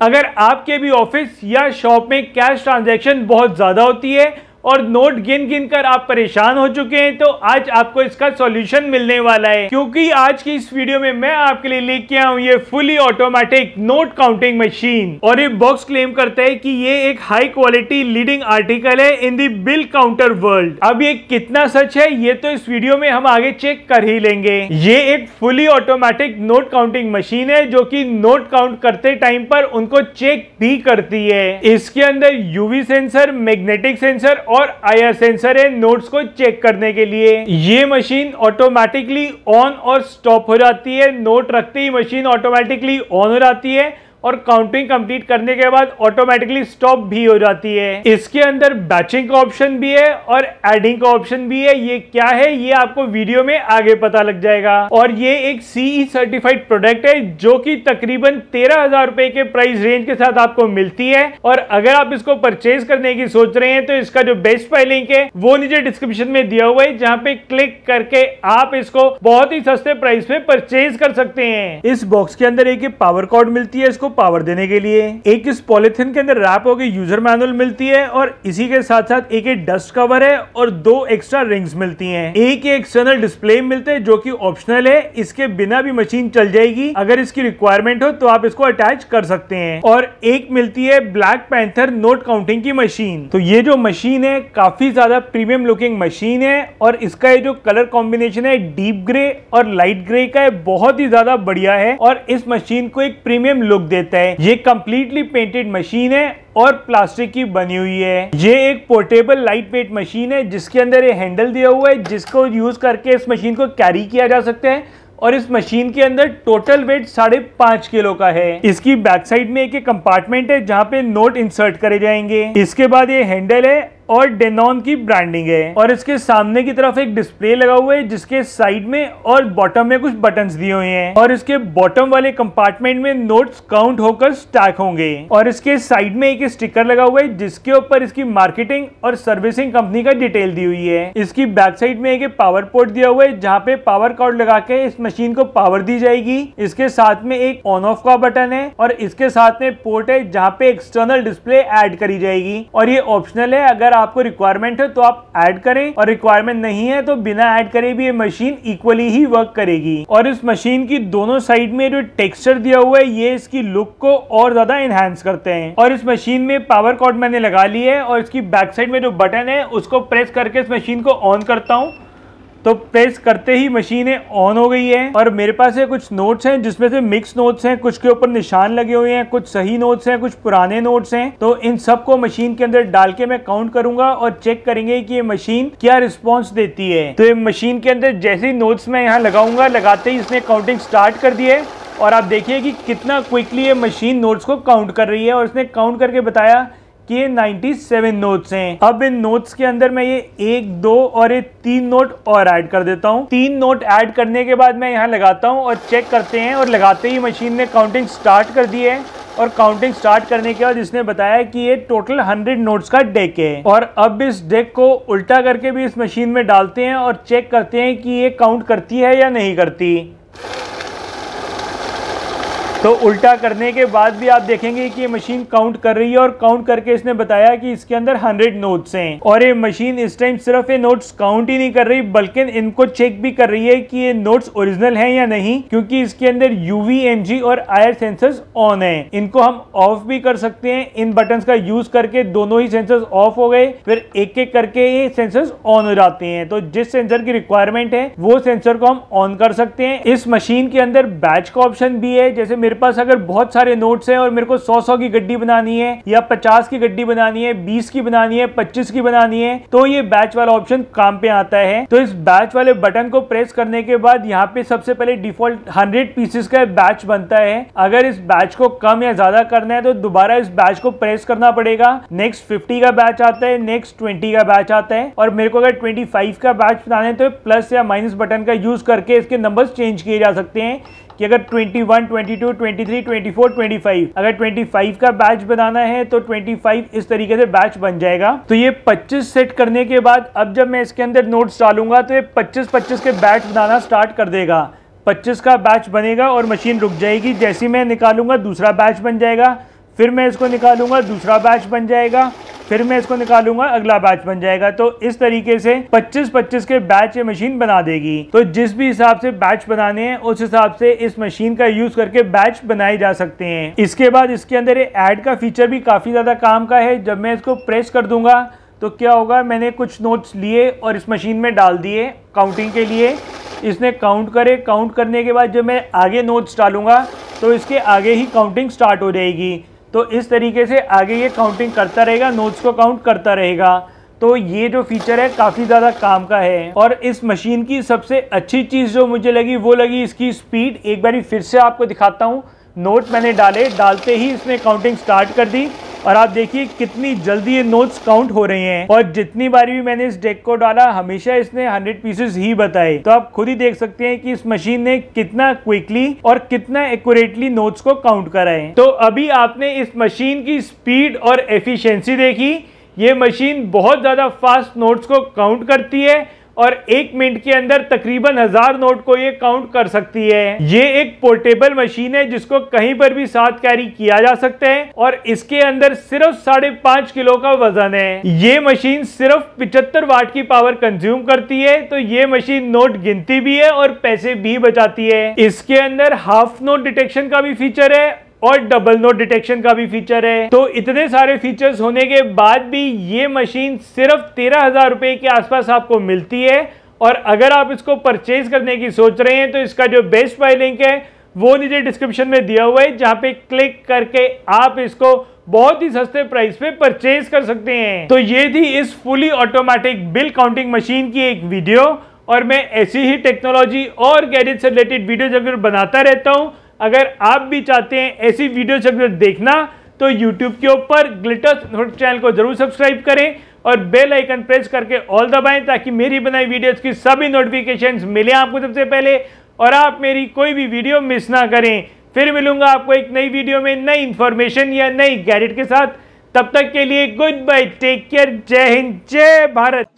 अगर आपके भी ऑफ़िस या शॉप में कैश ट्रांजैक्शन बहुत ज़्यादा होती है और नोट गिन गिन कर आप परेशान हो चुके हैं तो आज आपको इसका सॉल्यूशन मिलने वाला है। क्योंकि आज की इस वीडियो में मैं आपके लिए लेके आया हूँ ये fully automatic note counting machine और ये बॉक्स क्लेम करता है कि ये एक हाई क्वालिटी लीडिंग आर्टिकल है in the bill counter world अब ये कितना सच है, ये तो इस वीडियो में हम आगे चेक कर ही लेंगे। ये एक fully automatic note counting machine है, जो की नोट काउंट करते टाइम पर उनको चेक भी करती है। इसके अंदर यूवी सेंसर मैग्नेटिक सेंसर और आईआर सेंसर है नोट्स को चेक करने के लिए। ये मशीन ऑटोमेटिकली ऑन और स्टॉप हो जाती है। नोट रखते ही मशीन ऑटोमेटिकली ऑन हो जाती है। और काउंटिंग कंप्लीट करने के बाद ऑटोमेटिकली स्टॉप भी हो जाती है। इसके अंदर बैचिंग का ऑप्शन भी है और एडिंग का ऑप्शन भी है। ये क्या है? ये आपको वीडियो में आगे पता लग जाएगा। और ये एक सीई सर्टिफाइड प्रोडक्ट है, जो कि तकरीबन तेरह हज़ार रुपए के प्राइस रेंज के साथ आपको मिलती है। और अगर आप इसको परचेज करने की सोच रहे हैं तो इसका जो बेस्ट पाई लिंक है, वो नीचे डिस्क्रिप्शन में दिया हुआ है, जहाँ पे क्लिक करके आप इसको बहुत ही सस्ते प्राइस में परचेज कर सकते हैं। इस बॉक्स के अंदर एक पावर कॉर्ड मिलती है, इसको पावर देने के लिए। एक इस पॉलिथिन के अंदर रैप होकर यूज़र मैनुअल मिलती है और इसी के साथ साथ एक डस्ट कवर है और दो एक्स्ट्रा रिंग्स मिलती हैं। एक एक्सटर्नल डिस्प्ले मिलते हैं जो कि ऑप्शनल है। इसके बिना भी मशीन चल जाएगी। अगर इसकी रिक्वायरमेंट हो तो आप इसको अटैच कर सकते हैं। और एक मिलती है ब्लैक पैंथर नोट काउंटिंग की मशीन तो ये जो मशीन है, काफ़ी ज़्यादा प्रीमियम लुकिंग मशीन है और इसका ये जो कलर कॉम्बिनेशन है डीप ग्रे और लाइट ग्रे का है, बहुत ही ज़्यादा बढ़िया है। और इस मशीन को एक प्रीमियम लुक देता है। ये कंप्लीटली पेंटेड मशीन है और प्लास्टिक की बनी हुई है। ये एक पोर्टेबल लाइट वेट मशीन है, जिसके अंदर ये हैंडल दिया हुआ है, जिसको यूज़ करके इस मशीन को कैरी किया जा सकता है और इस मशीन के अंदर टोटल वेट साढ़े पाँच किलो का है। इसकी बैक साइड में एक कंपार्टमेंट है जहाँ पे नोट इंसर्ट करे जाएँगे। इसके बाद ये हैंडल है और डेनॉन की ब्रांडिंग है। और इसके सामने की तरफ़ एक डिस्प्ले लगा हुआ है, जिसके साइड में और बॉटम में कुछ बटन दिए हुए हैं। और इसके बॉटम वाले कंपार्टमेंट में नोट्स काउंट होकर स्टैक होंगे। और इसके साइड में एक स्टिकर लगा हुआ है, जिसके ऊपर इसकी मार्केटिंग और सर्विसिंग कंपनी का डिटेल दी हुई है। इसकी बैक साइड में एक पावर पोर्ट दिया हुआ है, जहाँ पे पावर कॉर्ड लगा के इस मशीन को पावर दी जाएगी। इसके साथ में एक ऑन ऑफ़ का बटन है और इसके साथ में पोर्ट है, जहाँ पे एक्सटर्नल डिस्प्ले एड करी जाएगी। और ये ऑप्शनल है, अगर आपको रिक्वायरमेंट है तो आप ऐड करें। और रिक्वायरमेंट नहीं है तो बिना ऐड करे भी ये मशीन इक्वली ही वर्क करेगी। और इस मशीन की दोनों साइड में जो टेक्सचर दिया हुआ है, ये इसकी लुक को और ज़्यादा एनहेंस करते हैं। और इस मशीन में पावर कॉर्ड मैंने लगा ली है, और इसकी बैक साइड में जो बटन है, उसको प्रेस करके इस मशीन को ऑन करता हूँ। तो प्रेस करते ही मशीनें ऑन हो गई है और मेरे पास ये कुछ नोट्स हैं, जिसमें से मिक्स नोट्स हैं, कुछ के ऊपर निशान लगे हुए हैं, कुछ सही नोट्स हैं, कुछ पुराने नोट्स हैं। तो इन सबको मशीन के अंदर डाल के मैं काउंट करूँगा और चेक करेंगे कि ये मशीन क्या रिस्पॉन्स देती है। तो ये मशीन के अंदर जैसे ही नोट्स मैं यहाँ लगाऊँगा, लगाते ही इसने काउंटिंग स्टार्ट कर दी है और आप देखिए कि कितना क्विकली ये मशीन नोट्स को काउंट कर रही है और इसने काउंट करके बताया कि ये 97 नोट्स हैं। अब इन नोट्स के अंदर मैं ये एक, दो और ये तीन नोट और ऐड कर देता हूँ। तीन नोट ऐड करने के बाद मैं यहाँ लगाता हूँ और चेक करते हैं और लगाते ही मशीन ने काउंटिंग स्टार्ट कर दी है। और काउंटिंग स्टार्ट करने के बाद इसने बताया कि ये टोटल 100 नोट्स का डेक है। और अब इस डेक को उल्टा करके भी इस मशीन में डालते हैं और चेक करते हैं कि ये काउंट करती है या नहीं करती। तो उल्टा करने के बाद भी आप देखेंगे कि ये मशीन काउंट कर रही है और काउंट करके इसने बताया कि इसके अंदर 100 नोट्स हैं। और ये मशीन इस टाइम सिर्फ़ ये नोट्स काउंट ही नहीं कर रही, बल्कि इनको चेक भी कर रही है कि ये नोट्स ओरिजिनल हैं या नहीं, क्योंकि इसके अंदर यूवी और आयर सेंसर्स ऑन है। इनको हम ऑफ़ भी कर सकते हैं। इन बटन का यूज़ करके दोनों ही सेंसर्स ऑफ़ हो गए। फिर एक एक करके ये सेंसर्स ऑन हो जाते हैं। तो जिस सेंसर की रिक्वायरमेंट है, वो सेंसर को हम ऑन कर सकते हैं। इस मशीन के अंदर बैच का ऑप्शन भी है, जैसे मेरे पास अगर बहुत सारे नोट्स हैं और मेरे को सौ सौ की गड्डी बनानी है, या पचास की गड्डी बनानी है, बीस की बनानी है, पच्चीस की बनानी है तो ये बैच वाला ऑप्शन काम पे आता है। तो इस बैच वाले बटन को प्रेस करने के बाद यहाँ पे सबसे पहले डिफ़ॉल्ट हंड्रेड पीसेस का बैच बनता है। अगर इस बैच को कम या ज़्यादा करना है तो दोबारा इस बैच को प्रेस करना पड़ेगा। नेक्स्ट फिफ्टी का बैच आता है नेक्स्ट ट्वेंटी का बैच आता है, और मेरे को अगर ट्वेंटी का बैच बनाना है तो प्लस या माइनस बटन का यूज़ करके इसके नंबर्स चेंज किए जा सकते हैं। कि अगर 21, 22, 23, 24, 25 अगर 25 का बैच बनाना है तो 25 इस तरीके से बैच बन जाएगा। तो ये 25 सेट करने के बाद अब जब मैं इसके अंदर नोट्स डालूँगा तो ये 25 25 के बैच बनाना स्टार्ट कर देगा। 25 का बैच बनेगा और मशीन रुक जाएगी। जैसी मैं निकालूँगा दूसरा बैच बन जाएगा। फिर मैं इसको निकालूँगा, दूसरा बैच बन जाएगा। फिर मैं इसको निकालूँगा, अगला बैच बन जाएगा। तो इस तरीके से 25-25 के बैच ये मशीन बना देगी। तो जिस भी हिसाब से बैच बनाने हैं, उस हिसाब से इस मशीन का यूज़ करके बैच बनाए जा सकते हैं। इसके बाद इसके अंदर एड का फीचर भी काफ़ी ज़्यादा काम का है। जब मैं इसको प्रेस कर दूँगा तो क्या होगा, मैंने कुछ नोट्स लिए और इस मशीन में डाल दिए काउंटिंग के लिए। इसने काउंट करे काउंट करने के बाद जब मैं आगे नोट्स डालूँगा तो इसके आगे ही काउंटिंग स्टार्ट हो जाएगी। तो इस तरीके से आगे ये काउंटिंग करता रहेगा नोट्स को काउंट करता रहेगा। तो ये जो फीचर है, काफ़ी ज़्यादा काम का है। और इस मशीन की सबसे अच्छी चीज़ जो मुझे लगी, वो लगी इसकी स्पीड एक बार फिर से आपको दिखाता हूँ। नोट मैंने डाले, डालते ही इसने काउंटिंग स्टार्ट कर दी और आप देखिए कितनी जल्दी ये नोट्स काउंट हो रहे हैं। और जितनी बार भी मैंने इस डेक को डाला, हमेशा इसने 100 पीसेस ही बताए। तो आप खुद ही देख सकते हैं कि इस मशीन ने कितना क्विकली और कितना एक्यूरेटली नोट्स को काउंट करा है। तो अभी आपने इस मशीन की स्पीड और एफिशिएंसी देखी। ये मशीन बहुत ज़्यादा फास्ट नोट्स को काउंट करती है। और एक मिनट के अंदर तकरीबन हज़ार नोट को ये काउंट कर सकती है। ये एक पोर्टेबल मशीन है जिसको कहीं पर भी साथ कैरी किया जा सकता है और इसके अंदर सिर्फ़ साढ़े पाँच किलो का वज़न है। ये मशीन सिर्फ़ पिछहत्तर वाट की पावर कंज्यूम करती है तो ये मशीन नोट गिनती भी है और पैसे भी बचाती है। इसके अंदर हाफ़ नोट डिटेक्शन का भी फीचर है और डबल नोट डिटेक्शन का भी फीचर है। तो इतने सारे फीचर्स होने के बाद भी ये मशीन सिर्फ़ तेरह हज़ार रुपए के आसपास आपको मिलती है। और अगर आप इसको परचेज करने की सोच रहे हैं तो इसका जो बेस्ट बाय लिंक है, वो नीचे डिस्क्रिप्शन में दिया हुआ है, जहाँ पे क्लिक करके आप इसको बहुत ही सस्ते प्राइस पे परचेज कर सकते हैं। तो ये थी इस fully automatic bill counting machine की एक वीडियो और मैं ऐसी ही टेक्नोलॉजी और गैजेट से रिलेटेड वीडियो जब बनाता रहता हूँ। अगर आप भी चाहते हैं ऐसी वीडियो अगर देखना तो यूट्यूब के ऊपर ग्लिटर चैनल को ज़रूर सब्सक्राइब करें और बेल आइकन प्रेस करके ऑल दबाएँ ताकि मेरी बनाई वीडियोस की सभी नोटिफिकेशंस मिले आपको सबसे पहले और आप मेरी कोई भी वीडियो मिस ना करें। फिर मिलूँगा आपको एक नई वीडियो में नई इंफॉर्मेशन या नई गैरेट के साथ। तब तक के लिए गुड बाय टेक केयर जय हिंद, जय भारत।